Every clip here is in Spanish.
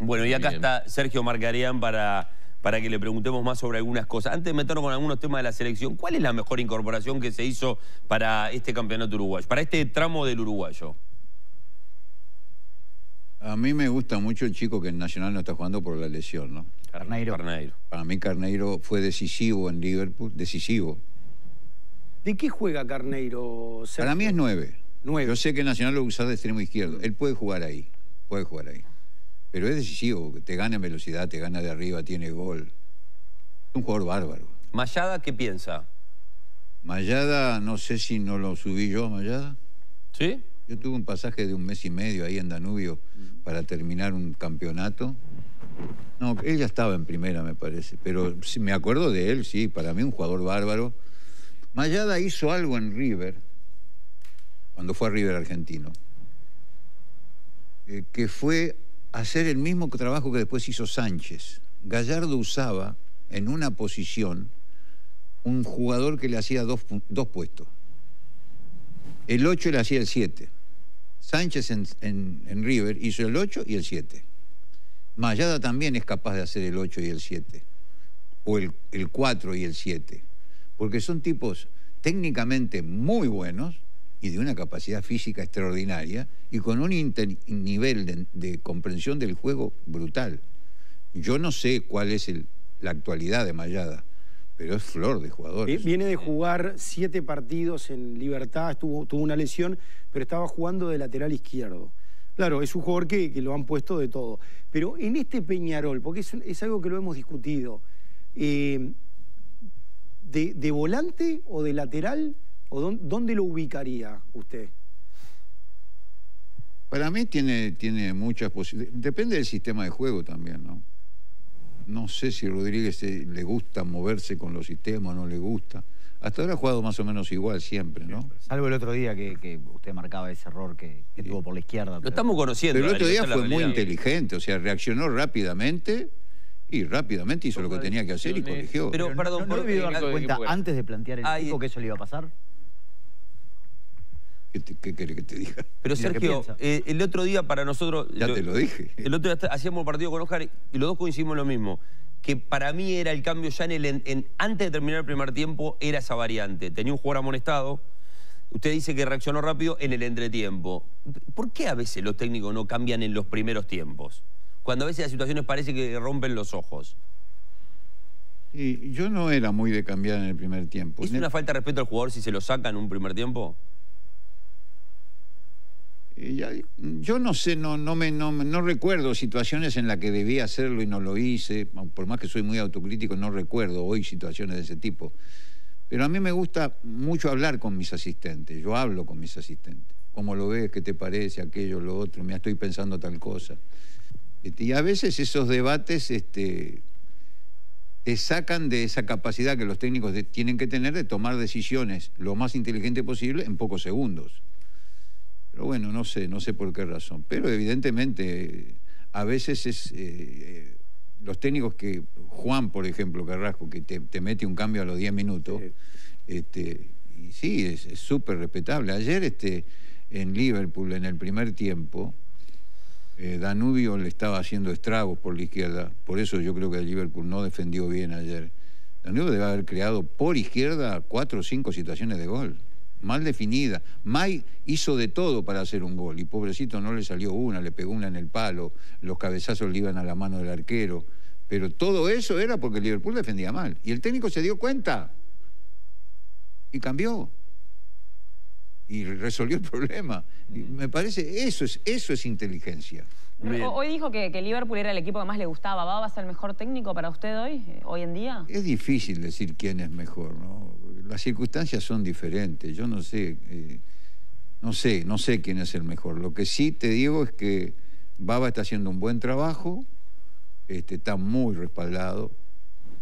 Bueno, y acá está Sergio Marcarián para, para que le preguntemos más sobre algunas cosas. Antes de meternos con algunos temas de la selección, ¿cuál es la mejor incorporación que se hizo para este campeonato uruguayo, para este tramo del uruguayo? A mí me gusta mucho el chico que en Nacional no está jugando por la lesión, ¿no? Carneiro. Carneiro. Para mí Carneiro fue decisivo en Liverpool, decisivo. ¿De qué juega Carneiro? Para mí es nueve. Nueve. Yo sé que Nacional lo usa de extremo izquierdo. Él puede jugar ahí, puede jugar ahí. Pero es decisivo, te gana en velocidad, te gana de arriba, tiene gol. Es un jugador bárbaro. ¿Mayada qué piensa? Mayada, no sé si no lo subí yo, Mayada. ¿Sí? Yo tuve un pasaje de un mes y medio ahí en Danubio para terminar un campeonato. No, él ya estaba en primera, me parece. Pero si me acuerdo de él, sí, para mí un jugador bárbaro. Mayada hizo algo en River, cuando fue a River argentino, eh, que fue hacer el mismo trabajo que después hizo Sánchez. Gallardo usaba en una posición un jugador que le hacía dos, dos puestos. El 8 le hacía el 7. Sánchez en, River hizo el 8 y el 7. Mayada también es capaz de hacer el 8 y el 7. O el, el 4 y el 7. Porque son tipos técnicamente muy buenos y de una capacidad física extraordinaria y con un nivel de, comprensión del juego brutal. Yo no sé cuál es la actualidad de Mayada pero es flor de jugadores. Viene de jugar siete partidos en libertad, tuvo una lesión, pero estaba jugando de lateral izquierdo. Claro, es un jugador que, lo han puesto de todo. Pero en este Peñarol, porque es, algo que lo hemos discutido, eh, de, volante o de lateral? ¿O dónde, lo ubicaría usted? Para mí tiene, tiene muchas posibilidades. Depende del sistema de juego también, ¿no? No sé si Rodríguez le gusta moverse con los sistemas, no le gusta. Hasta ahora ha jugado más o menos igual siempre, ¿no? Salvo el otro día que, usted marcaba ese error que, tuvo por la izquierda. Lo estamos conociendo. Pero el otro día fue muy inteligente, o sea, reaccionó rápidamente y rápidamente hizo lo que tenía que hacer y corrigió. Pero, perdón, ¿no, no, dar cuenta antes de plantear el equipo que eso le iba a pasar? ¿Qué, quiere que te diga? Pero Sergio, eh, el otro día para nosotros... Ya te lo dije. El otro día hacíamos partido con Oscar y los dos coincidimos en lo mismo. Que para mí era el cambio ya en el... antes de terminar el primer tiempo era esa variante. Tenía un jugador amonestado. Usted dice que reaccionó rápido en el entretiempo. ¿Por qué a veces los técnicos no cambian en los primeros tiempos? Cuando a veces las situaciones parece que rompen los ojos. Y yo no era muy de cambiar en el primer tiempo. ¿Es una falta de respeto al jugador si se lo saca en un primer tiempo? Yo no sé, no, no, me, no, recuerdo situaciones en las que debía hacerlo y no lo hice, por más que soy muy autocrítico, no recuerdo hoy situaciones de ese tipo. Pero a mí me gusta mucho hablar con mis asistentes, yo hablo con mis asistentes. ¿Cómo lo ves? ¿Qué te parece? Aquello, lo otro, me estoy pensando tal cosa. Este, y a veces esos debates este, te sacan de esa capacidad que los técnicos tienen que tener de tomar decisiones lo más inteligente posible en pocos segundos. Pero bueno, no sé, no sé por qué razón. Pero evidentemente a veces es... Eh, los técnicos que, Juan, por ejemplo, Carrasco, que te, mete un cambio a los 10 minutos, este, y sí, es súper respetable. Ayer este, en Liverpool, en el primer tiempo, eh, Danubio le estaba haciendo estragos por la izquierda, por eso yo creo que el Liverpool no defendió bien ayer. Danubio debe haber creado por izquierda cuatro o cinco situaciones de gol mal definida. May hizo de todo para hacer un gol y pobrecito no le salió una, le pegó una en el palo, los cabezazos le iban a la mano del arquero. Pero todo eso era porque Liverpool defendía mal. Y el técnico se dio cuenta y cambió. Y resolvió el problema. me parece, eso es, eso es inteligencia. Hoy dijo que, que, Liverpool era el equipo que más le gustaba. ¿Va a ser el mejor técnico para usted hoy, hoy en día? Es difícil decir quién es mejor, ¿no? las circunstancias son diferentes. Yo no sé, eh, no sé, no sé quién es el mejor. Lo que sí te digo es que Baba está haciendo un buen trabajo, este, está muy respaldado,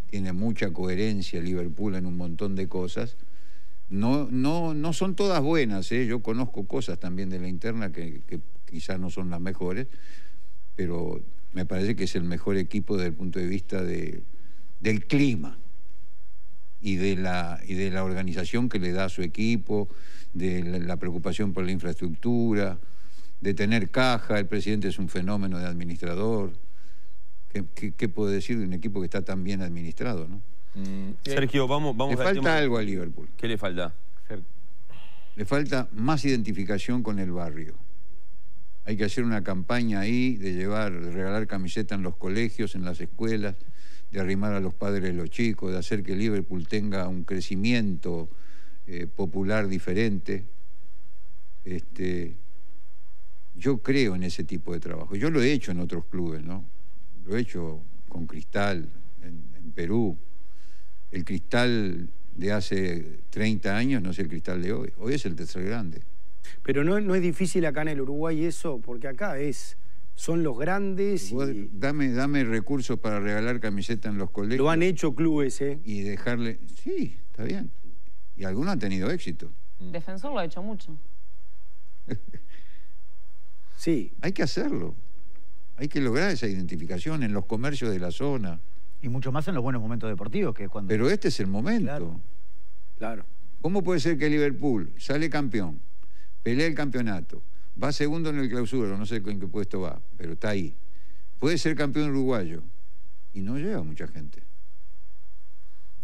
tiene mucha coherencia Liverpool en un montón de cosas. No, no, no son todas buenas, ¿eh? yo conozco cosas también de la interna que, que quizás no son las mejores, pero me parece que es el mejor equipo desde el punto de vista de, del clima y de, la, y de la organización que le da a su equipo, de la, preocupación por la infraestructura, de tener caja, el presidente es un fenómeno de administrador. ¿Qué, qué- qué puedo decir de un equipo que está tan bien administrado? ¿no? Mm, Sergio, vamos, vamos Le al falta algo a Liverpool. ¿Qué le falta? Le falta más identificación con el barrio. Hay que hacer una campaña ahí de llevar, de regalar camisetas en los colegios, en las escuelas, de arrimar a los padres de los chicos, de hacer que Liverpool tenga un crecimiento eh, popular diferente. Este, yo creo en ese tipo de trabajo. Yo lo he hecho en otros clubes, ¿no? Lo he hecho con Cristal en, en Perú. El Cristal de hace 30 años no es el Cristal de hoy. Hoy es el tercer grande. Pero no, no es difícil acá en el Uruguay eso, porque acá es son los grandes Vos y Dame, dame recursos para regalar camisetas en los colegios. lo han hecho clubes, ¿eh? Y dejarle... Sí, está bien. Y algunos han tenido éxito. Defensor lo ha hecho mucho. Sí. Hay que hacerlo. Hay que lograr esa identificación en los comercios de la zona. Y mucho más en los buenos momentos deportivos, que es cuando... Pero este es el momento. Claro. Claro. ¿Cómo puede ser que Liverpool sale campeón, pelea el campeonato, va segundo en el clausura, no sé en qué puesto va, pero está ahí? Puede ser campeón uruguayo y no llega mucha gente.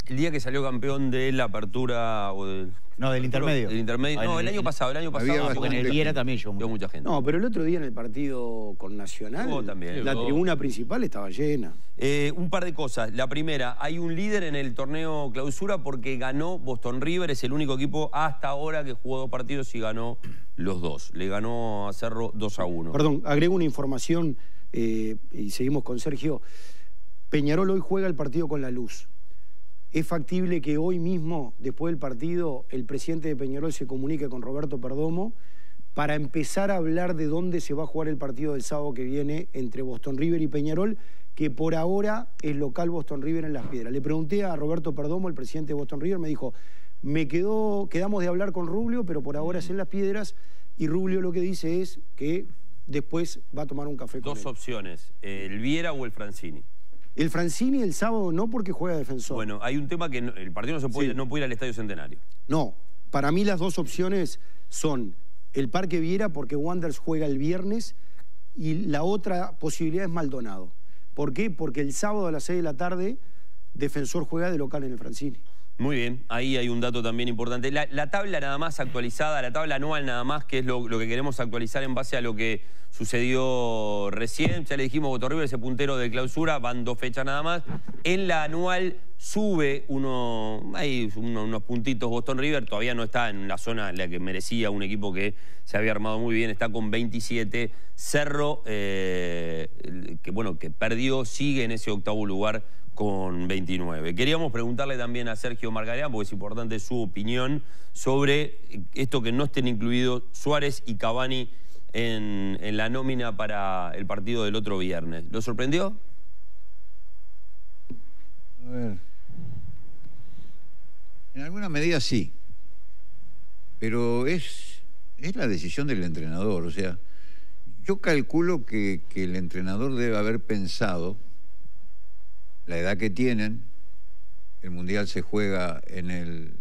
El día que salió campeón de la apertura o del... No, del intermedio. Del intermedio. Ah, No, el el- año pasado, el año Había pasado. Porque en el Viera también llegó Llegó mucho. mucha gente. No, pero el otro día en el partido con Nacional, también. la tribuna principal estaba llena. Eh, un par de cosas. La primera, hay un líder en el torneo clausura porque ganó Boston River, es el único equipo hasta ahora que jugó dos partidos y ganó los dos. Le ganó a Cerro 2 a 1. Perdón, agrego una información eh, y seguimos con Sergio. Peñarol hoy juega el partido con la luz. Es factible que hoy mismo, después del partido, el presidente de Peñarol se comunique con Roberto Perdomo para empezar a hablar de dónde se va a jugar el partido del sábado que viene entre Boston River y Peñarol, que por ahora es local Boston River en Las Piedras. Le pregunté a Roberto Perdomo, el presidente de Boston River, me dijo, me quedó, quedamos de hablar con Rubio, pero por ahora es en Las Piedras, y Rubio lo que dice es que después va a tomar un café con Dos él. opciones, el Viera o el Francini. El Francini el sábado no porque juega defensor. Bueno, hay un tema que no- el partido no se puede, Sí. no puede ir al Estadio Centenario. No, para mí las dos opciones son el Parque Viera porque Wanderers juega el viernes y la otra posibilidad es Maldonado. ¿Por qué? Porque el sábado a las 6 de la tarde Defensor juega de local en el Francini. Muy bien, ahí hay un dato también importante. La, la tabla nada más actualizada, la tabla anual nada más, que es lo, que queremos actualizar en base a lo que sucedió recién. Ya le dijimos, Boto River, ese puntero de clausura, van dos fechas nada más. En la anual sube uno, hay uno- unos puntitos Boston River, todavía no está en la zona en la que merecía un equipo que se había armado muy bien, está con 27. Cerro, eh, que bueno, que perdió, sigue en ese octavo lugar con 29. Queríamos preguntarle también a Sergio Margarán, porque es importante su opinión sobre esto que no estén incluidos Suárez y Cavani en, la nómina para el partido del otro viernes. ¿Lo sorprendió? A ver. En alguna medida sí. Pero es, es la decisión del entrenador. O sea, yo calculo que el entrenador debe haber pensado la edad que tienen. El Mundial se juega en el,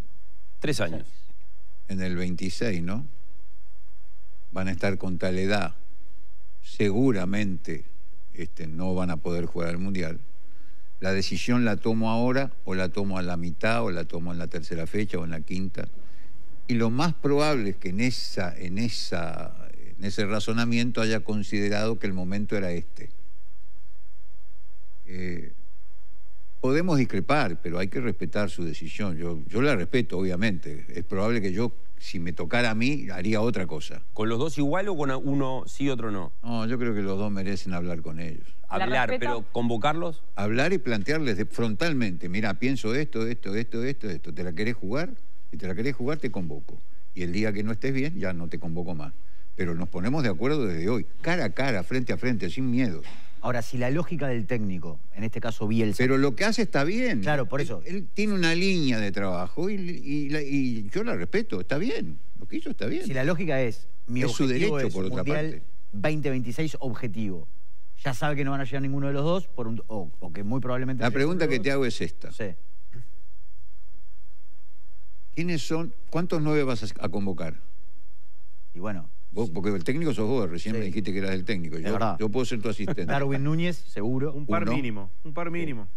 Tres años. en el 26, ¿no? Van a estar con tal edad. Seguramente este, no van a poder jugar al Mundial. La decisión la tomo ahora o la tomo a la mitad o la tomo en la tercera fecha o en la quinta. Y lo más probable es que en, esa, en, esa, en ese razonamiento haya considerado que el momento era este. Eh, podemos discrepar, pero hay que respetar su decisión. Yo, yo la respeto, obviamente. Es probable que yo, si me tocara a mí, haría otra cosa. ¿Con los dos igual o con uno sí, otro no? No, yo creo que los dos merecen hablar con ellos. ¿La Hablar, pero convocarlos. hablar y plantearles de- frontalmente, mira, pienso esto, esto, esto, esto, esto, ¿te la querés jugar? Si te la querés jugar, te convoco. Y el día que no estés bien, ya no te convoco más. Pero nos ponemos de acuerdo desde hoy, cara a cara, frente a frente, sin miedo. Ahora, si la lógica del técnico, en este caso Bielsa, Pero lo que hace está bien. Claro, por eso. Él, tiene una línea de trabajo y, y la- y yo la respeto, está bien. Lo que hizo está bien. si la lógica es, mi Es su derecho, es por otra Mundial parte. 2026 objetivo. Ya sabe que no van a llegar ninguno de los dos, por un- o, o que muy probablemente... La pregunta que dos. te hago es esta. Sí. ¿Quiénes son, cuántos nueve vas a convocar? Y bueno, Vos- porque el técnico sos vos, recién Sí. me dijiste que eras el técnico. Yo, puedo ser tu asistente. Darwin Núñez, seguro. Un par Uno. mínimo, un par mínimo.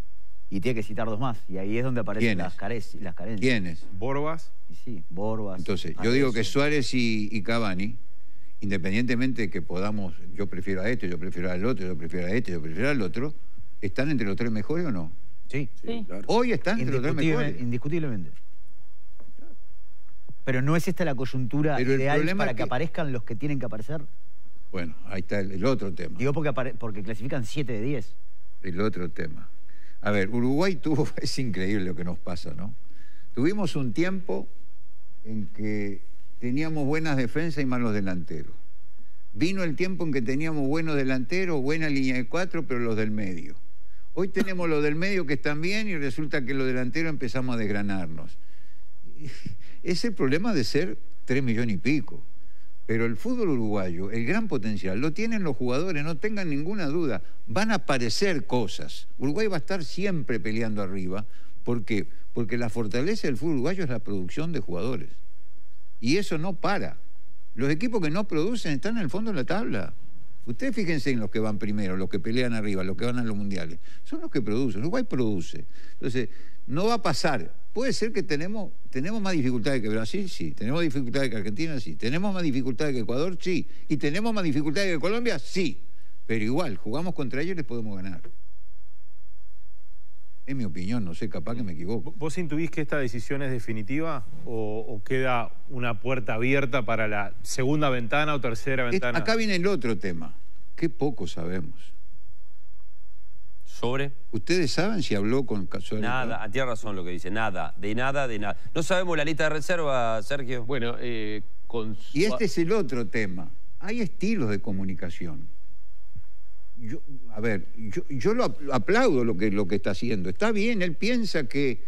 Y tiene que citar dos más. Y ahí es donde aparecen las, carec- las carencias. ¿Quiénes? Borbas, Y sí, Borbas. Entonces, yo Arezzo. digo que Suárez y, y Cavani, independientemente de que podamos, yo prefiero a este, yo prefiero al otro, yo prefiero a este, yo prefiero al otro, ¿están entre los tres mejores o no? Sí, Sí. claro. Hoy están entre los tres mejores. indiscutiblemente. Pero no es esta la coyuntura Pero ideal para que... que- aparezcan los que tienen que aparecer. Bueno, ahí está el, el otro tema. Digo porque, apare- porque clasifican 7 de 10. El otro tema. A ver, Uruguay tuvo, es increíble lo que nos pasa, ¿no? Tuvimos un tiempo en que teníamos buenas defensas y malos delanteros. Vino el tiempo en que teníamos buenos delanteros, buena línea de cuatro, pero los del medio. Hoy tenemos los del medio que están bien y resulta que los delanteros empezamos a desgranarnos. Es el problema de ser tres millones y pico. Pero el fútbol uruguayo, el gran potencial, lo tienen los jugadores, no tengan ninguna duda. Van a aparecer cosas. Uruguay va a estar siempre peleando arriba. ¿Por qué? Porque la fortaleza del fútbol uruguayo es la producción de jugadores. Y eso no para. Los equipos que no producen están en el fondo de la tabla. Ustedes fíjense en los que van primero, los que pelean arriba, los que van a los mundiales. Son los que producen. Uruguay produce. Entonces, no va a pasar. Puede ser que tenemos, tenemos más dificultades que Brasil, sí. Tenemos dificultades que Argentina, sí. Tenemos más dificultades que Ecuador, sí. Y tenemos más dificultades que Colombia, sí. Pero igual, jugamos contra ellos y les podemos ganar. Es mi opinión, no sé, capaz que me equivoco. ¿vos intuís que esta decisión es definitiva o, o queda una puerta abierta para la segunda ventana o tercera Es- ventana? acá viene el otro tema. Qué poco sabemos. Sobre. ¿Ustedes saben si habló con Casual? Nada, tiene razón lo que dice, nada, de nada, de nada. No sabemos la lista de reserva, Sergio. Bueno, eh, con Y este es el otro tema. Hay estilos de comunicación. Yo, a ver, yo, yo lo ap- aplaudo lo que, lo que está haciendo. Está bien, él piensa que,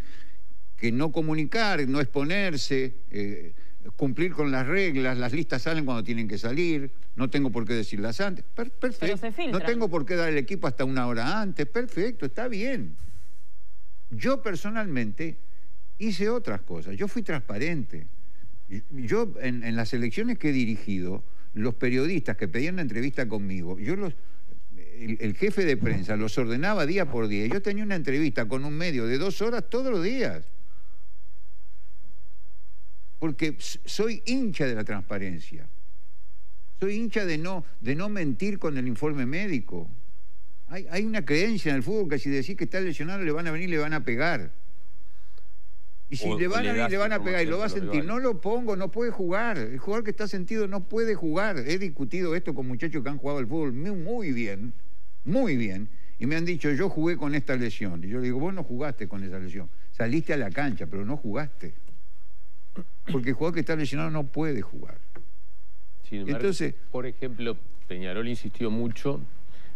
que no comunicar, no exponerse, eh, cumplir con las reglas, las listas salen cuando tienen que salir, no tengo por qué decirlas antes. Per- perfecto. se no tengo por qué dar el equipo hasta una hora antes. Perfecto, está bien. Yo personalmente hice otras cosas. Yo fui transparente. Yo, en, en las elecciones que he dirigido, los periodistas que pedían una entrevista conmigo, yo los. El, el jefe de prensa los ordenaba día por día. Yo tenía una entrevista con un medio de dos horas todos los días. Porque soy hincha de la transparencia. Soy hincha de no, de no mentir con el informe médico. Hay, hay una creencia en el fútbol que si decís que está lesionado le van a venir y le van a pegar. Y si O- le van a venir le van a pegar y lo va a sentir, no lo pongo, no puede jugar. El jugador que está sentido no puede jugar. He discutido esto con muchachos que han jugado al fútbol muy bien, muy bien. Y me han dicho, yo jugué con esta lesión. Y yo le digo, vos no jugaste con esa lesión. Saliste a la cancha, pero no jugaste. Porque el jugador que está lesionado no puede jugar. Sin embargo, Entonces- por ejemplo, Peñarol insistió mucho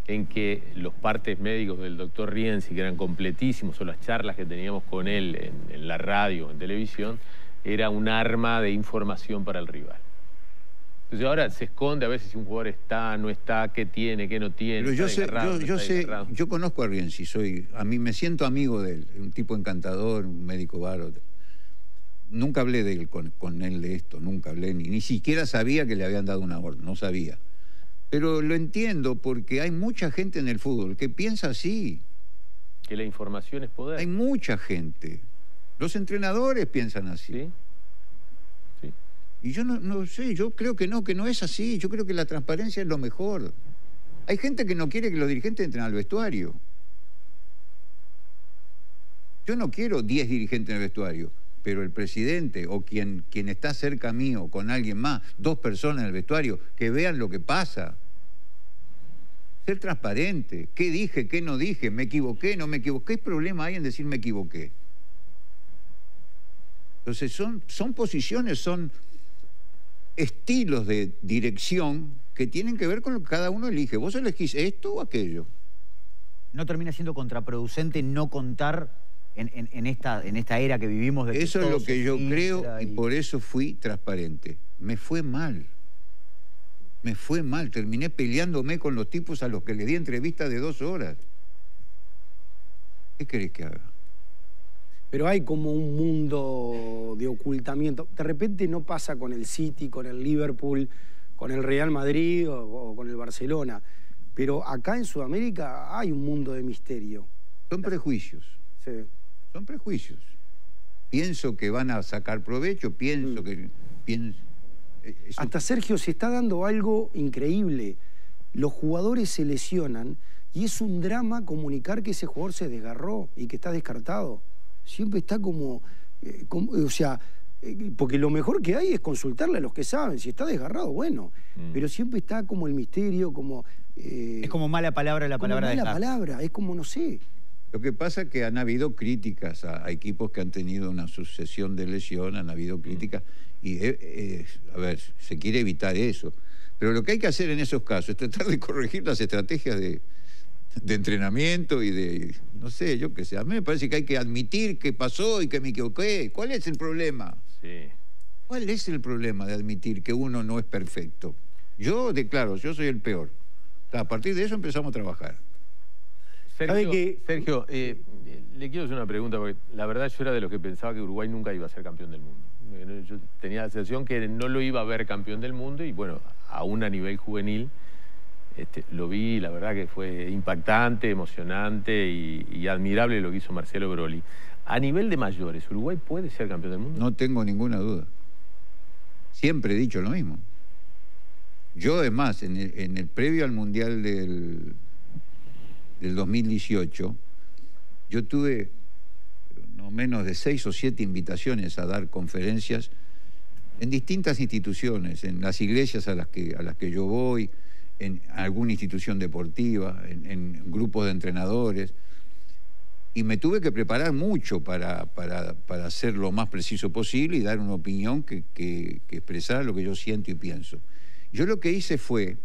en que los partes médicos del doctor Rienzi, que eran completísimos, o las charlas que teníamos con él en, en la radio, en televisión, era un arma de información para el rival. Entonces ahora se esconde a veces si un jugador está, no está, qué tiene, qué no tiene. Pero yo sé, yo, sé, yo conozco a Rienzi, soy, a mí me siento amigo de él, un tipo encantador, un médico bárbaro. Nunca hablé de él con, con él de esto, nunca hablé, ni, ni siquiera sabía que le habían dado una orden, no sabía. Pero lo entiendo porque hay mucha gente en el fútbol que piensa así. Que la información es poder. Hay mucha gente. Los entrenadores piensan así. ¿Sí? Sí. Y yo no, no sé, yo creo que no, que no es así. Yo creo que la transparencia es lo mejor. Hay gente que no quiere que los dirigentes entren al vestuario. Yo no quiero 10 dirigentes en el vestuario, pero el presidente o quien, quien está cerca mío con alguien más, dos personas en el vestuario, que vean lo que pasa. Ser transparente. ¿Qué dije? ¿Qué no dije? ¿Me equivoqué? ¿No me equivoqué? ¿Qué problema hay en decir me equivoqué? Entonces son, son posiciones, son estilos de dirección que tienen que ver con lo que cada uno elige. Vos elegís esto o aquello. ¿No termina siendo contraproducente no contar en, en- en esta, en esta era que vivimos? De Eso es lo que yo creo y por eso fui transparente. Me fue mal. Me fue mal. Terminé peleándome con los tipos a los que le di entrevista de dos horas. ¿Qué querés que haga? Pero hay como un mundo de ocultamiento. De repente no pasa con el City, con el Liverpool, con el Real Madrid o, o con el Barcelona. Pero acá en Sudamérica hay un mundo de misterio. Son prejuicios, Sí. Son prejuicios. Pienso que van a sacar provecho, pienso que... Pienso, eh, es un- Hasta Sergio se está dando algo increíble. Los jugadores se lesionan y es un drama comunicar que ese jugador se desgarró y que está descartado. Siempre está como, eh, como- o sea, eh, porque lo mejor que hay es consultarle a los que saben. Si está desgarrado, bueno. Pero siempre está como el misterio, como... eh, Es como mala palabra la como palabra de mala palabra, es como, no sé. Lo que pasa es que han habido críticas a, a equipos que han tenido una sucesión de lesiones, han habido críticas, y eh, eh, a ver, se quiere evitar eso. Pero lo que hay que hacer en esos casos es tratar de corregir las estrategias de, de entrenamiento y de, no sé, yo qué sé. A mí me parece que hay que admitir que pasó y que me equivoqué. ¿Cuál es el problema? Sí. ¿Cuál es el problema de admitir que uno no es perfecto? Yo declaro, yo soy el peor. A partir de eso empezamos a trabajar. Sergio, ¿Sabe que- Sergio, eh, le quiero hacer una pregunta, porque la verdad yo era de los que pensaba que Uruguay nunca iba a ser campeón del mundo. Yo tenía la sensación que no lo iba a ver campeón del mundo y bueno, aún a nivel juvenil este, lo vi, la verdad que fue impactante, emocionante y, y admirable lo que hizo Marcelo Broli. A nivel de mayores, ¿Uruguay puede ser campeón del mundo? No tengo ninguna duda. Siempre he dicho lo mismo. Yo, además, en el, en el previo al Mundial del, del 2018, yo tuve no menos de seis o siete invitaciones a dar conferencias en distintas instituciones, en las iglesias a las que, a las que yo voy, en alguna institución deportiva, en, grupos de entrenadores y me tuve que preparar mucho para, para, para ser lo más preciso posible y dar una opinión que, que expresara lo que yo siento y pienso. Yo lo que hice fue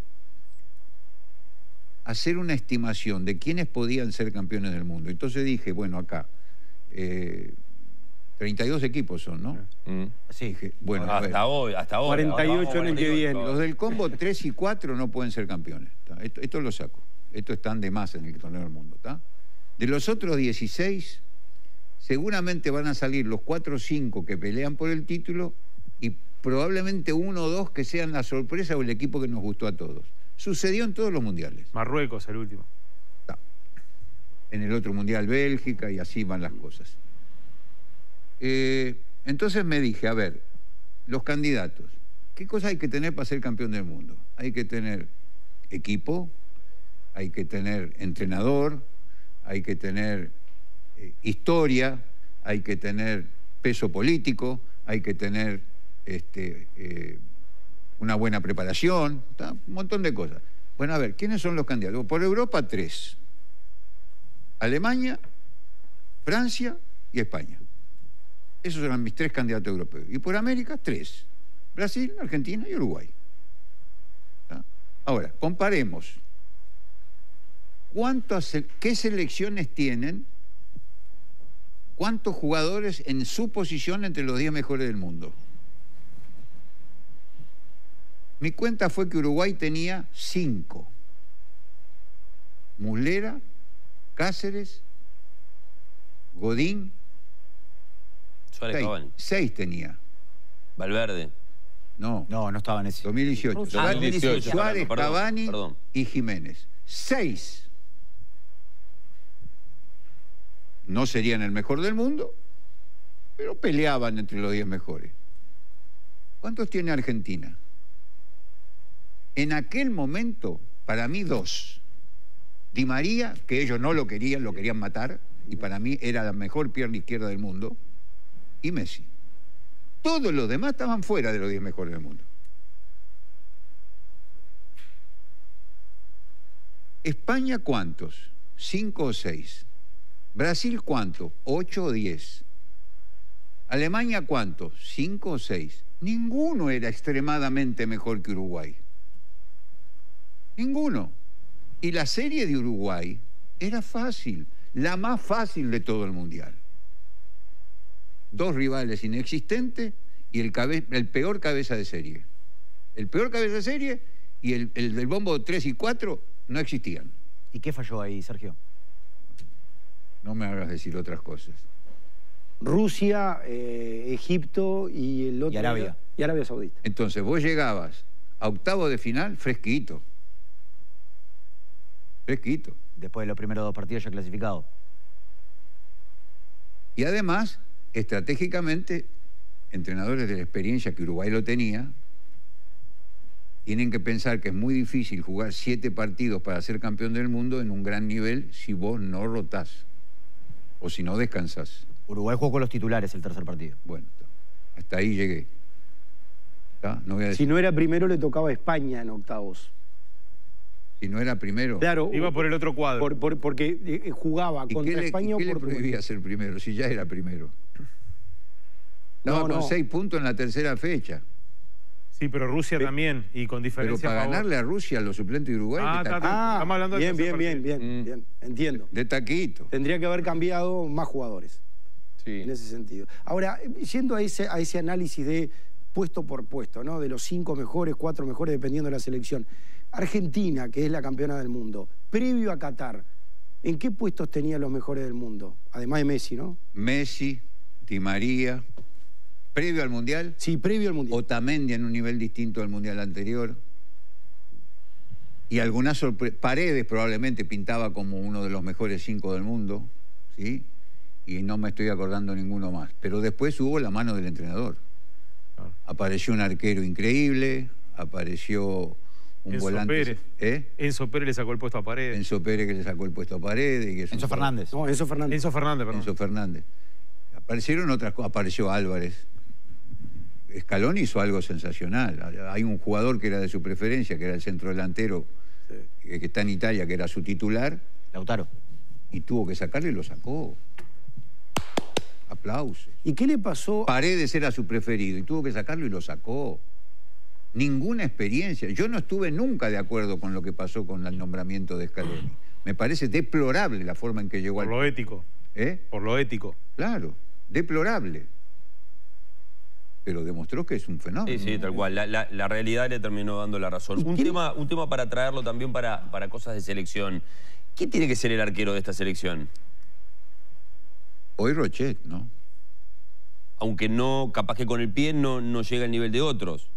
hacer una estimación de quiénes podían ser campeones del mundo. Entonces dije, bueno, acá, eh, 32 equipos son, ¿no? Mm. Sí. Dije, bueno, a ver, hasta hoy, hasta ahora. 48 ahora en el que 48. viene. los del combo 3 y 4 no pueden ser campeones. Esto, esto lo saco. Esto están de más en el torneo del mundo. ¿tá? De los otros 16, seguramente van a salir los 4 o 5 que pelean por el título y probablemente uno o dos que sean la sorpresa o el equipo que nos gustó a todos. Sucedió en todos los mundiales. Marruecos, el último. En el otro mundial Bélgica y así van las cosas. Eh, entonces me dije, a ver, los candidatos, ¿qué cosa hay que tener para ser campeón del mundo? Hay que tener equipo, hay que tener entrenador, hay que tener eh, historia, hay que tener peso político, hay que tener este, eh, una buena preparación, un montón de cosas. Bueno, a ver, ¿quiénes son los candidatos? Por Europa, tres. Alemania, Francia y España. Esos eran mis tres candidatos europeos. Y por América, tres. Brasil, Argentina y Uruguay. Ahora, comparemos. ¿Cuántas, ¿Qué selecciones tienen? ¿Cuántos jugadores en su posición entre los 10 mejores del mundo? Mi cuenta fue que Uruguay tenía cinco. Muslera, Cáceres, Godín, Suárez seis, Cavani. seis tenía. Valverde. No, No, no estaba en ese. 2018. Ah, Suárez, 2018, Suárez, perdón, perdón, Cavani perdón. y Jiménez. Seis. No serían el mejor del mundo, pero peleaban entre los diez mejores. ¿Cuántos tiene Argentina? En aquel momento, para mí, dos. Di María, que ellos no lo querían, lo querían matar, y para mí era la mejor pierna izquierda del mundo, y Messi. Todos los demás estaban fuera de los 10 mejores del mundo. España, ¿cuántos? ¿Cinco o seis? Brasil, ¿cuánto? ¿Ocho o diez? Alemania, ¿cuántos? ¿Cinco o seis? Ninguno era extremadamente mejor que Uruguay. Ninguno. Y la serie de Uruguay era fácil, la más fácil de todo el mundial. Dos rivales inexistentes y el, cabe- el peor cabeza de serie. El peor cabeza de serie y el, el del bombo 3 y 4 no existían. ¿Y qué falló ahí, Sergio? No me hagas decir otras cosas. Rusia, eh, Egipto y el otro. Y Arabia. Y Arabia Saudita. Entonces vos llegabas a octavo de final, fresquito. Fresquito. Después de los primeros dos partidos ya clasificados. Y además, estratégicamente, entrenadores de la experiencia que Uruguay lo tenía, tienen que pensar que es muy difícil jugar siete partidos para ser campeón del mundo en un gran nivel si vos no rotás o si no descansás. Uruguay jugó con los titulares el tercer partido. Bueno, hasta ahí llegué. ¿Está? No voy a decir- Si no era primero, le tocaba a España en octavos. Si no era primero. Claro. Iba por el otro cuadro. por- por- porque eh, jugaba ¿Y contra qué le, España o qué le por prohibía ser primero si ya era primero? Estaba No, con no. seis puntos en la tercera fecha. Sí, pero Rusia también, y con Pero diferencia para a favor. ganarle a Rusia a los suplentes de Uruguay, Ah, de, está, ta- está. Ah, Estamos hablando del bien, bien, bien, bien, Mm. bien. Entiendo. de taquito. Tendría que haber cambiado más jugadores Sí. en ese sentido. Ahora, yendo a ese, a ese análisis de puesto por puesto, ¿no? De los cinco mejores, cuatro mejores, dependiendo de la selección. Argentina, que es la campeona del mundo, previo a Qatar, ¿en qué puestos tenía los mejores del mundo? Además de Messi, ¿no? Messi, Di María, previo al Mundial, Sí, previo al Mundial. Otamendi en un nivel distinto al Mundial anterior. Y algunas sorpre- Paredes probablemente pintaba como uno de los mejores cinco del mundo, ¿sí? Y no me estoy acordando ninguno más. Pero después hubo la mano del entrenador. Apareció un arquero increíble, apareció un Enzo volante. Pérez. ¿eh? Enzo Pérez le sacó el puesto a Paredes. Enzo Pérez que le sacó el puesto a Paredes. que Enzo Fernández. No, Enzo Fernández. Enzo Fernández, perdón. Enzo Fernández. Aparecieron otras cosas, apareció Álvarez. Escalón hizo algo sensacional. Hay un jugador que era de su preferencia, que era el centro delantero, eh, que está en Italia, que era su titular, Lautaro. y tuvo que sacarlo y lo sacó. Aplausos. ¿Y qué le pasó? Paredes era su preferido y tuvo que sacarlo y lo sacó. Ninguna experiencia. Yo no estuve nunca de acuerdo con lo que pasó con el nombramiento de Scaloni. Me parece deplorable la forma en que llegó Por al... lo ético. ¿Eh? Por lo ético. Claro, deplorable. Pero demostró que es un fenómeno. Sí, sí, tal cual. La, la- la realidad le terminó dando la razón. Un tema, un tema para traerlo también para, para cosas de selección. ¿Qué tiene que ser el arquero de esta selección? Hoy Rochet, ¿no? Aunque no, capaz que con el pie no, no llega al nivel de otros.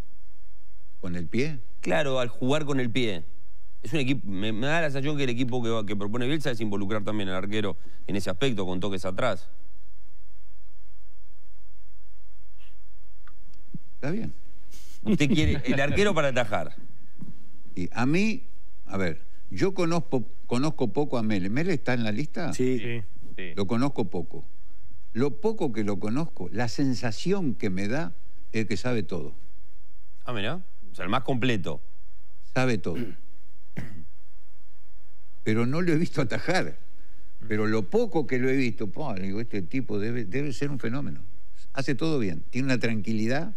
Con el pie. Claro, al jugar con el pie. Es un equipo, me, me da la sensación que el equipo que, propone Bielsa es involucrar también al arquero en ese aspecto, con toques atrás. Está bien. Usted quiere el arquero para atajar. Y a mí, a ver, yo conozco, conozco poco a Mele. ¿Mele está en la lista? Sí. Sí. Sí. Lo conozco poco. Lo poco que lo conozco, la sensación que me da es que sabe todo. Ah, mira. O sea, el más completo. Sabe todo. Pero no lo he visto atajar. Pero lo poco que lo he visto, po, digo, este tipo debe, debe ser un fenómeno. Hace todo bien. Tiene una tranquilidad.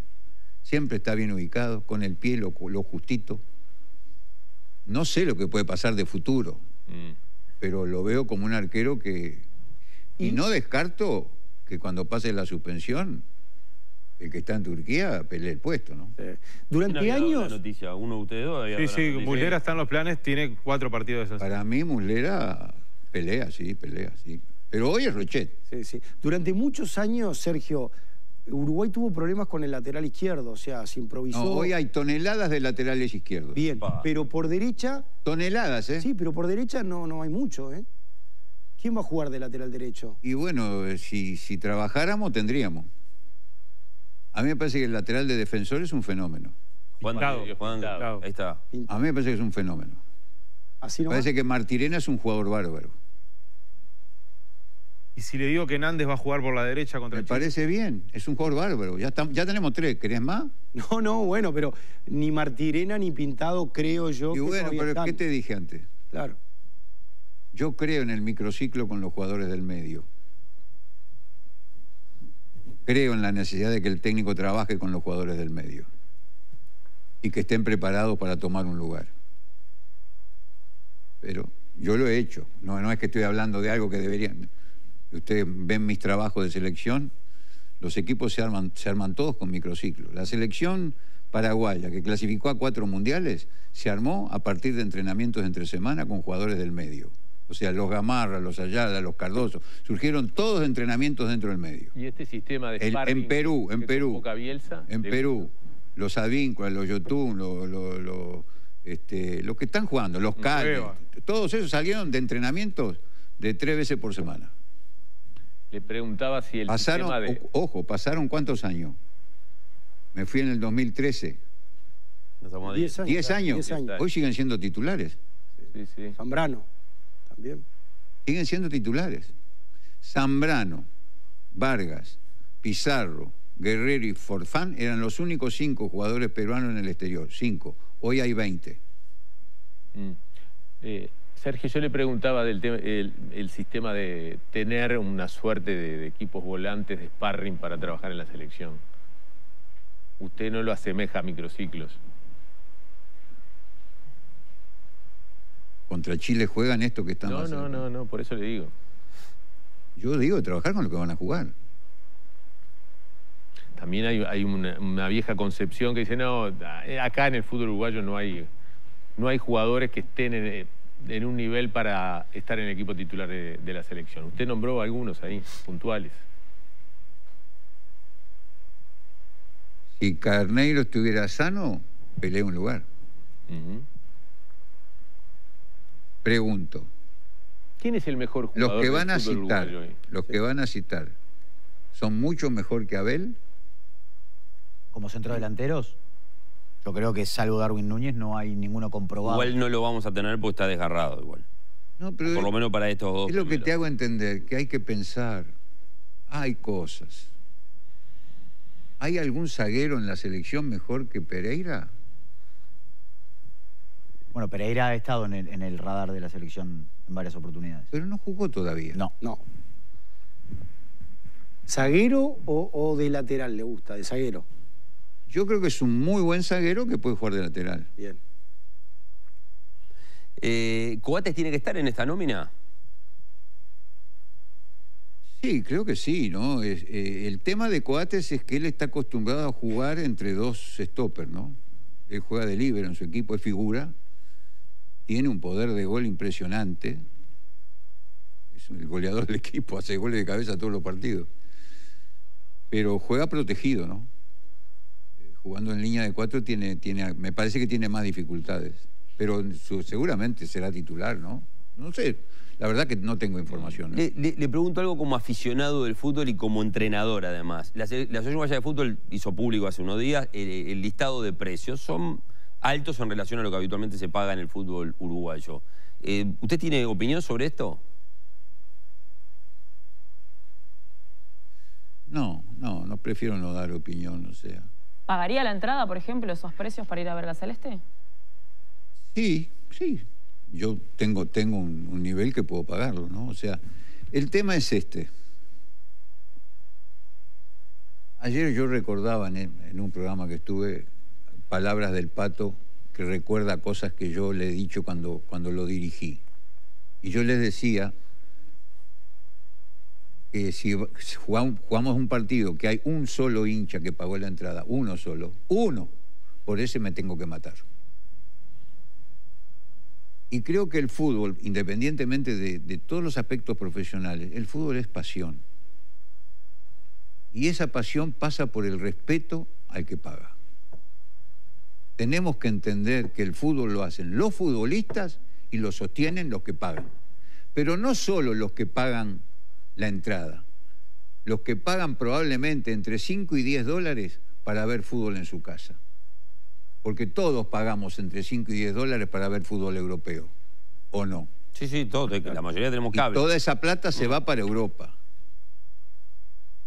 Siempre está bien ubicado, con el pie lo, lo justito. No sé lo que puede pasar de futuro, Mm. pero lo veo como un arquero que... Y, Y- no descarto que cuando pase la suspensión, el que está en Turquía pelee el puesto, ¿no? ¿Quién Durante la años, noticia? ¿Uno de ustedes dos había Sí, sí, noticia? Muslera está en los planes, tiene cuatro partidos de esos. Para mí Muslera pelea, sí, pelea, sí. Pero hoy es Rochet. Sí, sí. Durante muchos años, Sergio, Uruguay tuvo problemas con el lateral izquierdo, o sea, se improvisó. No, hoy hay toneladas de laterales izquierdos. Bien, Pa. pero por derecha, Toneladas, ¿eh? sí, pero por derecha no, no hay mucho, ¿eh? ¿Quién va a jugar de lateral derecho? Y bueno, eh, si, si trabajáramos, tendríamos. A mí me parece que el lateral de defensor es un fenómeno. Juan, Pintado. Juan- Pintado. ahí está. A mí me parece que es un fenómeno. Así Me no. parece que Martirena es un jugador bárbaro. Y si le digo que Nández va a jugar por la derecha contra Me Chile. parece bien, es un jugador bárbaro. Ya, tenemos tres, ¿querés más? No, no, bueno, pero ni Martirena ni Pintado creo yo Y que bueno, pero están. ¿qué te dije antes? Claro. Yo creo en el microciclo con los jugadores del medio. Creo en la necesidad de que el técnico trabaje con los jugadores del medio y que estén preparados para tomar un lugar. Pero yo lo he hecho. No, no es que estoy hablando de algo que deberían. Ustedes ven mis trabajos de selección, los equipos se arman, se arman todos con microciclo. La selección paraguaya, que clasificó a cuatro mundiales, se armó a partir de entrenamientos entre semana con jugadores del medio. O sea, los Gamarra, los Ayala, los Cardoso, surgieron todos de entrenamientos dentro del medio. Y este sistema de El- en Perú, en Perú. Bielsa, En Perú, los Advíncula, los Yotun, los, los, los, este, los que están jugando, los Prueba. todos esos salieron de entrenamientos de tres veces por semana. Le preguntaba si el Pasaron, sistema de... ojo, pasaron cuántos años. Me fui en el 2013. Nos estamos a 10 años. ¿Diez años? 10 años. Hoy siguen siendo titulares. Sí, sí. Zambrano también. Siguen siendo titulares. Zambrano, Vargas, Pizarro, Guerrero y Forfán eran los únicos cinco jugadores peruanos en el exterior. Cinco. Hoy hay 20. Mm. Eh, Sergio, yo le preguntaba del tema, el, el sistema de tener una suerte de, de equipos volantes de sparring para trabajar en la selección. Usted no lo asemeja a microciclos. Contra Chile juegan esto que están No, no, no, no, por eso le digo. Yo digo trabajar con lo que van a jugar. También hay, hay una, una vieja concepción que dice, no, acá en el fútbol uruguayo no hay, no hay jugadores que estén en, en un nivel para estar en el equipo titular de, de la selección. Usted nombró algunos ahí, puntuales. Si Carneiro estuviera sano, pelea un lugar. Pregunto, ¿Quién es el mejor jugador los que del van a citar, los que van a citar, ¿son mucho mejor que Abel? Como centrodelanteros, yo creo que salvo Darwin Núñez no hay ninguno comprobado. Igual no lo vamos a tener porque está desgarrado igual. No, pero Por lo menos para estos dos. es lo que te hago entender, que hay que pensar. Hay cosas. ¿Hay algún zaguero en la selección mejor que Pereira? Bueno, Pereira ha estado en el, en el radar de la selección en varias oportunidades. Pero no jugó todavía. No. No. ¿Zaguero o, o de lateral le gusta? De zaguero. Yo creo que es un muy buen zaguero que puede jugar de lateral. Bien. Eh, ¿Coates tiene que estar en esta nómina? Sí, creo que sí, ¿no? Es- eh, el tema de Coates es que él está acostumbrado a jugar entre dos stoppers, ¿no? Él juega de líbero en su equipo, es figura, tiene un poder de gol impresionante, es el goleador del equipo, hace goles de cabeza todos los partidos, pero juega protegido, ¿no? Eh, Jugando en línea de cuatro tiene, tiene, me parece que tiene más dificultades, pero seguramente será titular, ¿no? No sé, la verdad que no tengo información. ¿eh? Le, pregunto algo como aficionado del fútbol y como entrenador además. La, la Asociación de Fútbol hizo público hace unos días el, el listado de precios. Son altos en relación a lo que habitualmente se paga en el fútbol uruguayo. Eh, ¿Usted tiene opinión sobre esto? No, no, no prefiero no dar opinión, o sea. ¿Pagaría la entrada, por ejemplo, esos precios para ir a ver la Celeste? Sí, sí. Yo tengo, tengo un, un nivel que puedo pagarlo, ¿no? O sea, el tema es este. Ayer yo recordaba en, en un programa que estuve palabras del pato que recuerda cosas que yo le he dicho cuando, cuando lo dirigí. Y yo les decía que si jugamos, un partido que hay un solo hincha que pagó la entrada, uno solo, uno, por ese me tengo que matar. Y creo que el fútbol, independientemente de, de todos los aspectos profesionales, el fútbol es pasión. Y esa pasión pasa por el respeto al que paga. Tenemos que entender que el fútbol lo hacen los futbolistas y lo sostienen los que pagan. Pero no solo los que pagan la entrada, los que pagan probablemente entre 5 y 10 dólares para ver fútbol en su casa. Porque todos pagamos entre 5 y 10 dólares para ver fútbol europeo, ¿o no? Sí, sí, todos. La mayoría tenemos Y cable. toda esa plata se va para Europa.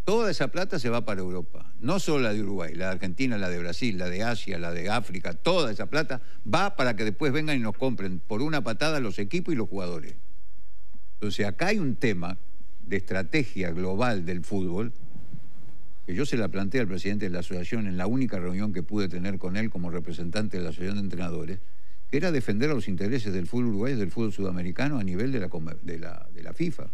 Toda esa plata se va para Europa. No solo la de Uruguay, la de Argentina, la de Brasil, la de Asia, la de África. Toda esa plata va para que después vengan y nos compren por una patada los equipos y los jugadores. Entonces acá hay un tema de estrategia global del fútbol que yo se la planteé al presidente de la asociación en la única reunión que pude tener con él como representante de la asociación de entrenadores, que era defender los intereses del fútbol uruguayo y del fútbol sudamericano a nivel de la, de la, de la FIFA.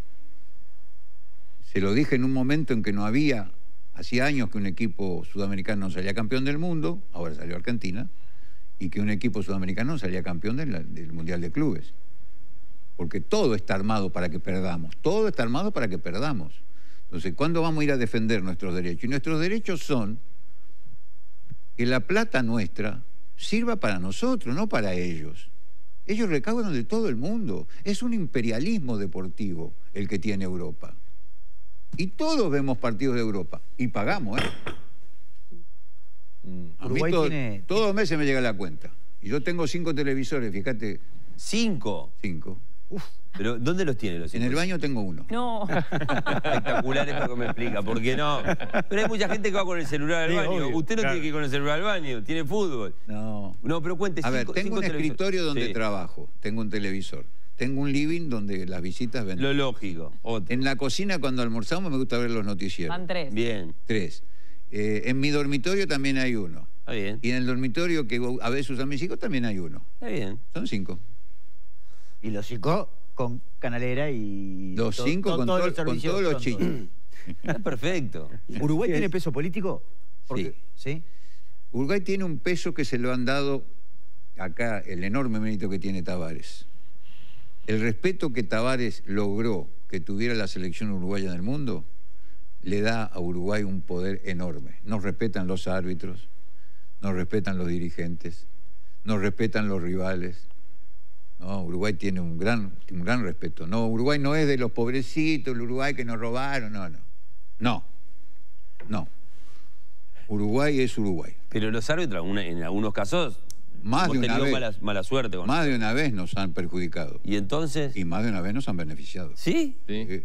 Se lo dije en un momento en que no había, hacía años que un equipo sudamericano no salía campeón del mundo, ahora salió Argentina, y que un equipo sudamericano salía campeón de la- del Mundial de Clubes. Porque todo está armado para que perdamos, todo está armado para que perdamos. Entonces, ¿cuándo vamos a ir a defender nuestros derechos? Y nuestros derechos son que la plata nuestra sirva para nosotros, no para ellos. Ellos recaudan de todo el mundo. Es un imperialismo deportivo el que tiene Europa. Y todos vemos partidos de Europa. Y pagamos, ¿eh? A mí Uruguay todo- tiene- todos los meses me llega la cuenta. Y yo tengo cinco televisores, fíjate, Cinco. cinco. Pero ¿dónde los tiene los En cinco? el baño tengo uno. No. Espectacular esto que me explica, ¿por qué no? Pero hay mucha gente que va con el celular al Sí, baño. obvio, Usted no claro. tiene que ir con el celular al baño, tiene fútbol. No. No, pero cuente, A ver, tengo cinco un escritorio donde Sí, trabajo, tengo un televisor. Tengo un living donde las visitas ven. Lo lógico. Otro. En la cocina cuando almorzamos me gusta ver los noticieros. Van tres. Bien, Tres. Eh, en mi dormitorio también hay uno. está bien. Y en el dormitorio que a veces usan mis hijos también hay uno. Está bien. Son cinco. Y los cinco con canalera y... Los to- cinco to- con, todos todo- los con servicios todos los son chicos. Está perfecto. ¿Uruguay tiene peso político? Sí. ¿Sí? Uruguay tiene un peso que se lo han dado acá, el enorme mérito que tiene Tavares. El respeto que Tavares logró que tuviera la selección uruguaya en el mundo le da a Uruguay un poder enorme. Nos respetan los árbitros, nos respetan los dirigentes, nos respetan los rivales. No, Uruguay tiene un gran, un gran respeto. No, Uruguay no es de los pobrecitos, el Uruguay que nos robaron, no, no. No, no. Uruguay es Uruguay. Pero los árbitros, en algunos casos, Más hemos de una vez. mala, mala suerte con Más de una vez nos han perjudicado Y entonces, y más de una vez nos han beneficiado. ¿sí? Sí.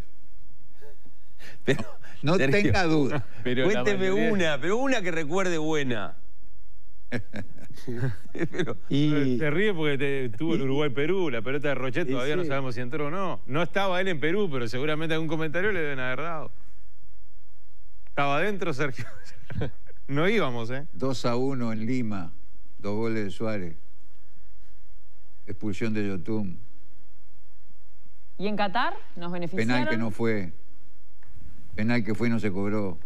Pero, No Sergio, tenga duda. Pero Cuénteme mayoría- una, pero una que recuerde buena. Pero- Y Te ríe porque te- tuvo el Uruguay-Perú, la pelota de Rochet todavía no sabemos si entró o no. No estaba él en Perú, pero seguramente algún comentario le deben haber dado. ¿Estaba adentro, Sergio? no íbamos, ¿eh? 2 a 1 en Lima, dos goles de Suárez. Expulsión de Yotun. ¿Y en Qatar nos beneficiaron? Penal que no fue. Penal que fue y no se cobró.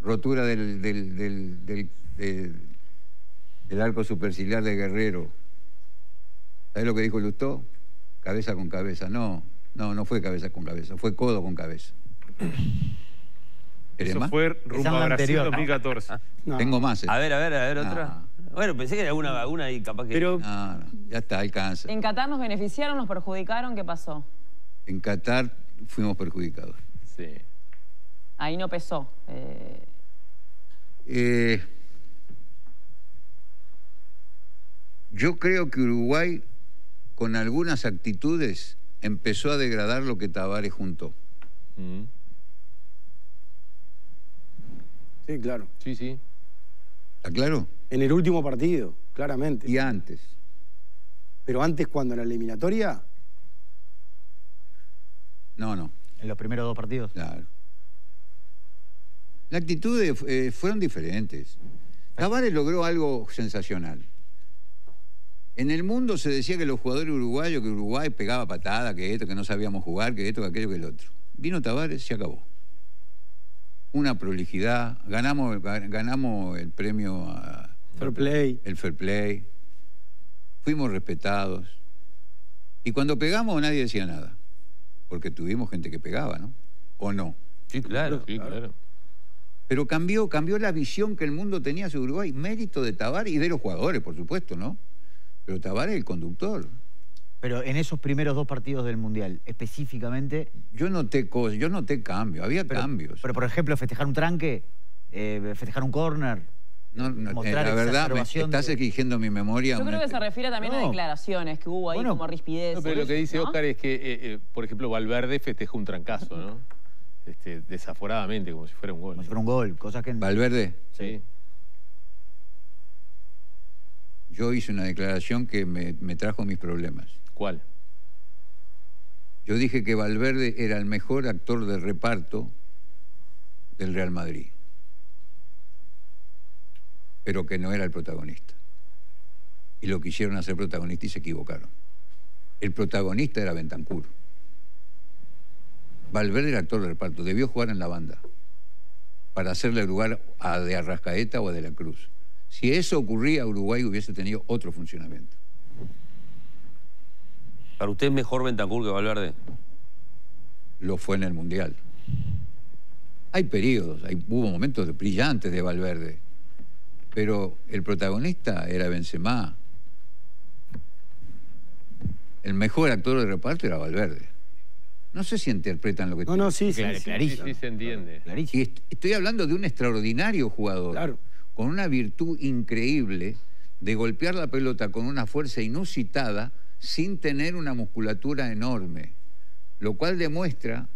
Rotura del, del, del, del- arco superciliar de Guerrero. ¿Sabes lo que dijo Lustó? Cabeza con cabeza. No, no, no fue cabeza con cabeza, fue codo con cabeza. ¿Querés Eso más? fue rumbo a Brasil anterior, ¿no? 2014. no. Tengo más. eh. A ver, a ver, a ver, otra. Ah. Bueno, pensé que era alguna, alguna ahí capaz que. Pero No, no, ya está, alcanza. ¿En Qatar nos beneficiaron, nos perjudicaron? ¿Qué pasó? En Qatar fuimos perjudicados. Sí. Ahí no pesó. Eh, Eh, yo creo que Uruguay, con algunas actitudes, empezó a degradar lo que Tavares juntó. Mm. Sí, claro. Sí, sí. ¿Está claro? En el último partido, claramente. Y antes. Pero antes, cuando en la eliminatoria, No, no, En los primeros dos partidos. claro. Las actitudes eh, fueron diferentes. Tavares logró algo sensacional. En el mundo se decía que los jugadores uruguayos, que Uruguay pegaba patada, que esto, que no sabíamos jugar, que esto, que aquello, que el otro. Vino Tavares, se acabó. Una prolijidad, ganamos, ganamos el premio a fair play. el fair play, fuimos respetados. Y cuando pegamos nadie decía nada, porque tuvimos gente que pegaba, ¿no? ¿O no? Sí, claro. Sí, claro. Pero cambió, cambió la visión que el mundo tenía sobre Uruguay, mérito de Tavares y de los jugadores, por supuesto, ¿no? Pero Tavares es el conductor. Pero en esos primeros dos partidos del Mundial, específicamente... Yo noté cosas, yo noté cambios, había Pero, cambios. pero, por ejemplo, festejar un tranque, eh, festejar un córner... No, no, eh, mostrar la verdad, me estás de- exigiendo mi memoria. yo creo que se refiere también a declaraciones que hubo ahí Bueno, como rispidez. No, pero lo que dice Oscar es que, eh, eh, por ejemplo, Valverde festejó un trancazo, ¿no? Este, desaforadamente, como si fuera un gol. Como si fuera un gol, cosas que... Valverde, Sí. yo hice una declaración que me, me trajo mis problemas. ¿Cuál? Yo dije que Valverde era el mejor actor de reparto del Real Madrid, pero que no era el protagonista. Y lo quisieron hacer protagonista y se equivocaron. El protagonista era Bentancur. Valverde era actor de reparto, debió jugar en la banda para hacerle lugar a de Arrascaeta o a De la Cruz. Si eso ocurría, Uruguay hubiese tenido otro funcionamiento. ¿Para usted es mejor Bentancur que Valverde? lo fue en el Mundial. Hay periodos, hay, hubo momentos brillantes de Valverde, Pero el protagonista era Benzema. El mejor actor de reparto era Valverde. No sé si interpretan lo que No, no, sí, sí. Sí. Sí, clarísimo. sí, se entiende. Clarísimo. Y est- estoy hablando de un extraordinario jugador, Claro. con una virtud increíble de golpear la pelota con una fuerza inusitada sin tener una musculatura enorme, lo cual demuestra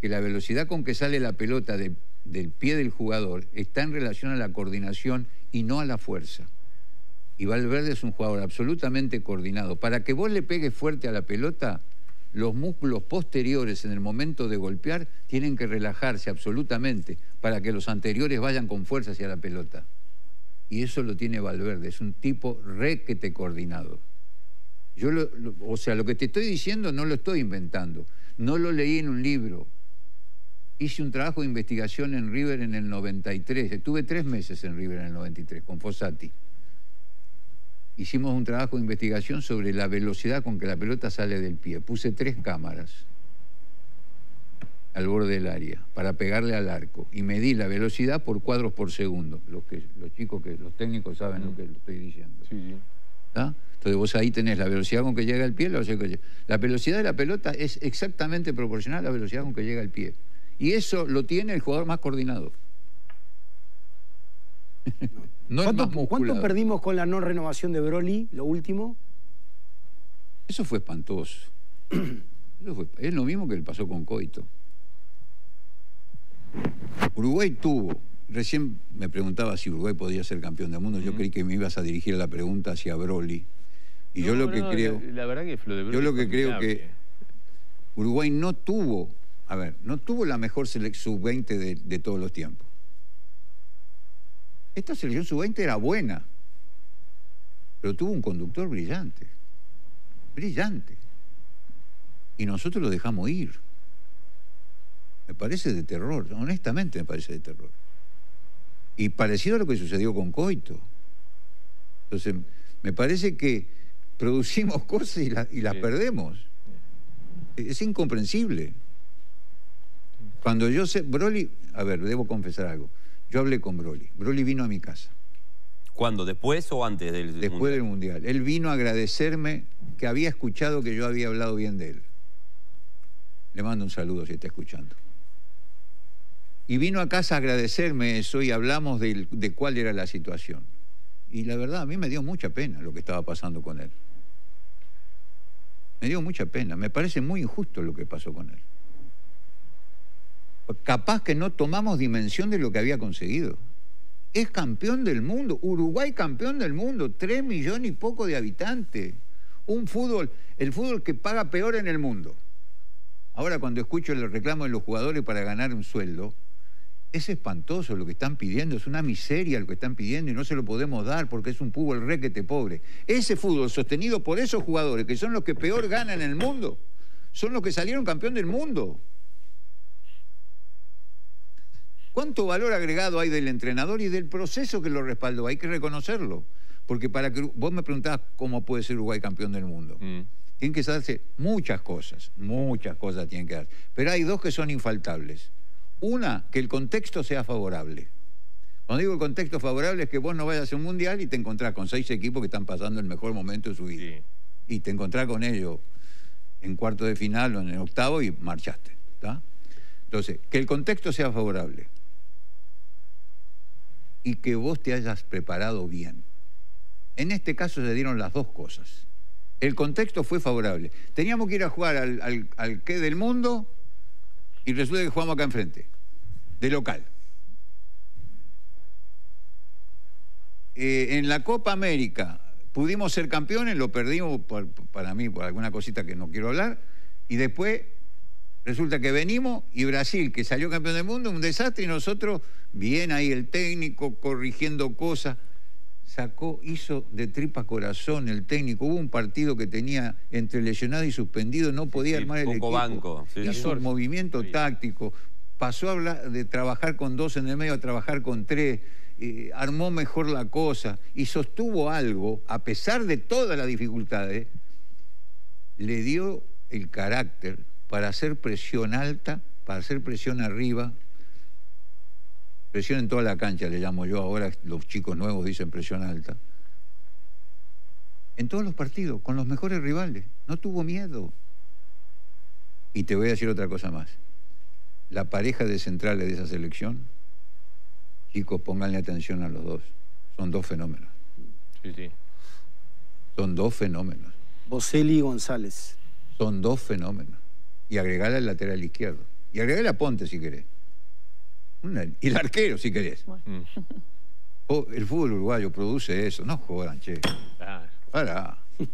que la velocidad con que sale la pelota de- del pie del jugador está en relación a la coordinación y no a la fuerza. Y Valverde es un jugador absolutamente coordinado. Para que vos le pegues fuerte a la pelota, los músculos posteriores en el momento de golpear tienen que relajarse absolutamente para que los anteriores vayan con fuerza hacia la pelota. Y eso lo tiene Valverde, es un tipo requete coordinado. Yo lo- lo- o sea, lo que te estoy diciendo no lo estoy inventando, no lo leí en un libro. Hice un trabajo de investigación en River en el 93, estuve tres meses en River en el 93 con Fossati hicimos un trabajo de investigación sobre la velocidad con que la pelota sale del pie. Puse tres cámaras al borde del área para pegarle al arco y medí la velocidad por cuadros por segundo. Los, que, los chicos, que los técnicos saben lo que lo estoy diciendo. Sí, sí. ¿Está? Entonces vos ahí tenés la velocidad con que llega el pie, la velocidad, que llega- la velocidad de la pelota es exactamente proporcional a la velocidad con que llega el pie. Y eso lo tiene el jugador más coordinado. no ¿Cuánto, perdimos con la no renovación de Broly, lo último? Eso fue espantoso. Eso fue- es lo mismo que le pasó con Coito. Uruguay tuvo, recién me preguntaba si Uruguay podía ser campeón del mundo, yo creí que me ibas a dirigir la pregunta hacia Broly. Y yo lo que no, creo, La, la verdad que yo lo que creo que Uruguay no tuvo, a ver, no tuvo la mejor selección sub-20 de, de todos los tiempos. Esta selección sub-20 era buena, pero tuvo un conductor brillante, brillante. Y nosotros lo dejamos ir. Me parece de terror, honestamente me parece de terror. Y parecido a lo que sucedió con Coito. Entonces, me parece que producimos cosas y, la- y las Sí. perdemos. Es incomprensible. Cuando yo sé, Broly, a ver, debo confesar algo. Yo hablé con Broly. Broly vino a mi casa ¿Cuándo? ¿Después o antes del después del Mundial? Mundial. Él vino a agradecerme que había escuchado que yo había hablado bien de él. Le mando un saludo si está escuchando. Y vino a casa a agradecerme eso y hablamos de, cuál era la situación. Y la verdad, a mí me dio mucha pena lo que estaba pasando con él. Me dio mucha pena. Me parece muy injusto lo que pasó con él. Capaz que no tomamos dimensión de lo que había conseguido. Es campeón del mundo. Uruguay campeón del mundo. Tres millones y poco de habitantes. Un fútbol, el fútbol que paga peor en el mundo. Ahora cuando escucho el reclamo de los jugadores para ganar un sueldo, es espantoso lo que están pidiendo, es una miseria lo que están pidiendo y no se lo podemos dar porque es un fútbol requete pobre. Ese fútbol sostenido por esos jugadores, que son los que peor ganan en el mundo, son los que salieron campeón del mundo. ¿Cuánto valor agregado hay del entrenador y del proceso que lo respaldó? Hay que reconocerlo. Porque para que vos me preguntabas cómo puede ser Uruguay campeón del mundo. Mm. Tienen que darse muchas cosas, muchas cosas tienen que dar. Pero hay dos que son infaltables. Una, que el contexto sea favorable. Cuando digo el contexto favorable es que vos no vayas a un mundial y te encontrás con seis equipos que están pasando el mejor momento de su vida. Sí. Y te encontrás con ellos en cuarto de final o en el octavo y marchaste. ¿está? Entonces, que el contexto sea favorable y que vos te hayas preparado bien. En este caso se dieron las dos cosas. El contexto fue favorable. Teníamos que ir a jugar al, al, al qué del mundo y resulta que jugamos acá enfrente, de local. Eh, en la Copa América pudimos ser campeones, lo perdimos para mí por alguna cosita que no quiero hablar, y después resulta que venimos y Brasil, que salió campeón del mundo, un desastre, y nosotros, bien ahí el técnico, corrigiendo cosas, sacó, hizo de tripa corazón el técnico. Hubo un partido que tenía entre lesionado y suspendido, no podía sí, armar el equipo. banco, sí. hizo un movimiento táctico, pasó a hablar de trabajar con dos en el medio a trabajar con tres, eh, armó mejor la cosa y sostuvo algo, a pesar de todas las dificultades, le dio el carácter para hacer presión alta, para hacer presión arriba, Presión en toda la cancha, le llamo yo. Ahora los chicos nuevos dicen presión alta. En todos los partidos, con los mejores rivales. No tuvo miedo. Y te voy a decir otra cosa más. La pareja de centrales de esa selección, chicos, pónganle atención a los dos. Son dos fenómenos. Sí, sí. Son dos fenómenos. Boselli y González. Son dos fenómenos. Y agregarle al lateral izquierdo. Y agregarle a Ponte si querés. Y el arquero si querés. Mm, Oh, el fútbol uruguayo produce eso. No jodan, che. claro. Para.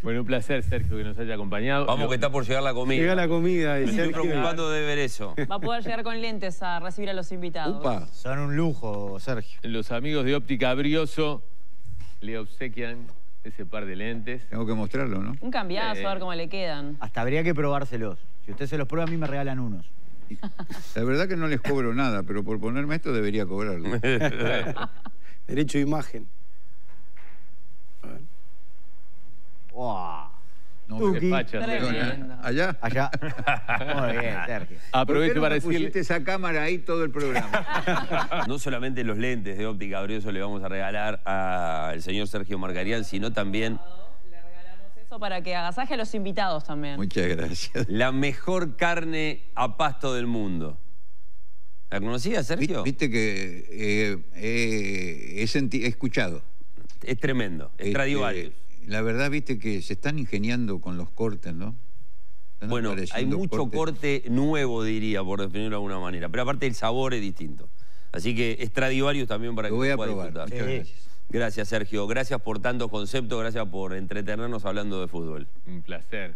Bueno, un placer, Sergio, que nos haya acompañado. Vamos Lo- que está por llegar la comida. Llega la comida Me estoy preocupando de ver eso. Va a poder llegar con lentes a recibir a los invitados. Upa. Son un lujo, Sergio. Los amigos de Óptica Brioso le obsequian ese par de lentes. Tengo que mostrarlo, ¿no? Un cambiazo, a ver cómo le quedan. Hasta habría que probárselos. Si usted se los prueba, a mí me regalan unos. La verdad que no les cobro nada, pero por ponerme esto debería cobrarlo. Derecho de imagen. ¡Wow! No, Tuki. me- Facha, Sergio. Tremendo. ¿Allá? Allá. Muy bien, Sergio. ¿Por qué Aprovecho no para me decirle... pusiste esa cámara ahí todo el programa? No solamente los lentes de óptica Brioso le vamos a regalar al señor Sergio Margarián, sino también eso para que agasaje a los invitados también. Muchas gracias. la mejor carne a pasto del mundo. ¿La conocías, Sergio? Viste que eh, eh, he, senti- he escuchado. Es tremendo, es Este. La verdad, viste que se están ingeniando con los cortes, ¿no? Están Bueno, hay mucho cortes. corte nuevo, diría, por definirlo de alguna manera. Pero aparte el sabor es distinto. Así que Stradivarius también para Lo que voy a pueda probar. disfrutar. Sí. Gracias. Sergio. Gracias por tantos conceptos, gracias por entretenernos hablando de fútbol. Un placer.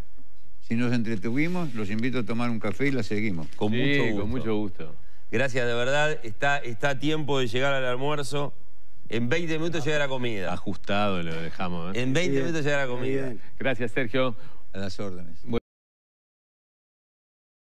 Si nos entretuvimos, los invito a tomar un café y la seguimos. Con Sí, mucho gusto. con mucho gusto. Gracias, de verdad. Está, está a tiempo de llegar al almuerzo. En 20 minutos llega la comida. Ajustado lo dejamos. ¿eh? En 20 Bien, minutos llega la comida. bien. Gracias, Sergio. A las órdenes.